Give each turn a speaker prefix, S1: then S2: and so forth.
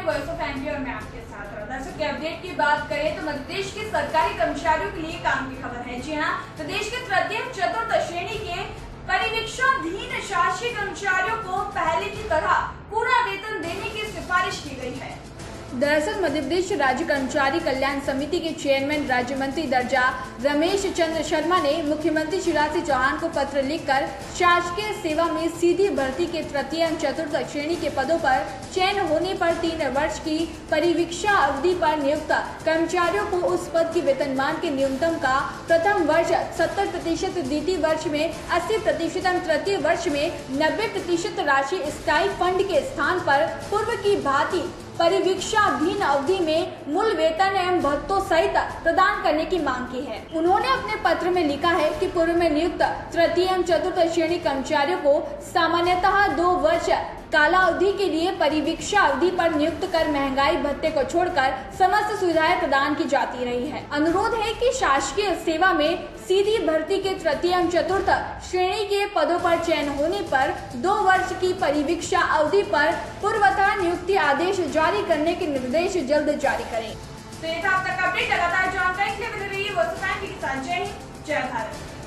S1: हैं voice of MP और मैं आपके साथ। दर्शक के अपडेट की बात करें तो मध्य के सरकारी कर्मचारियों के लिए काम की खबर है जी हाँ प्रदेश के तृतीय, चतुर्थ श्रेणी के परिवीक्षाधीन शासकीय कर्मचारियों को पहले की तरह पूरा वेतन देने की सिफारिश की गई है दरअसल मध्य प्रदेश राज्य कर्मचारी कल्याण समिति के चेयरमैन राज्य मंत्री दर्जा रमेश चंद्र शर्मा ने मुख्यमंत्री शिवराज सिंह चौहान को पत्र लिखकर शासकीय सेवा में सीधी भर्ती के तृतीय चतुर्थ श्रेणी के पदों पर चयन होने पर तीन वर्ष की परिवीक्षा अवधि पर नियुक्त। कर्मचारियों को उस पद की वेतनमान के न्यूनतम का प्रथम वर्ष 70 प्रतिशत, द्वितीय वर्ष में 80 प्रतिशत तृतीय वर्ष में 90 प्रतिशत राशि स्थायी फंड के स्थान पर पूर्व की भांति परिवीक्षाधीन अवधि में मूल वेतन एवं भत्तों सहित प्रदान करने की मांग की है। उन्होंने अपने पत्र में लिखा है कि पूर्व में नियुक्त तृतीय एवं चतुर्थ श्रेणी कर्मचारियों को सामान्यतः दो वर्ष कालावधि के लिए परिवीक्षा अवधि पर नियुक्त कर महँगाई भत्ते को छोड़कर समस्त सुविधाएँ प्रदान की जाती रही है। अनुरोध है कि शासकीय सेवा में सीधी भर्ती के तृतीय एवं चतुर्थ श्रेणी के पदों पर चयन होने पर दो वर्ष की परिवीक्षा अवधि पर पूर्वतः नियुक्ति आदेश जारी करने के निर्देश जल्द जारी करें। तो ये था अब तक अपडेट लगातार जानकारी के लिए बने रहिए जय हिंद, जय भारत।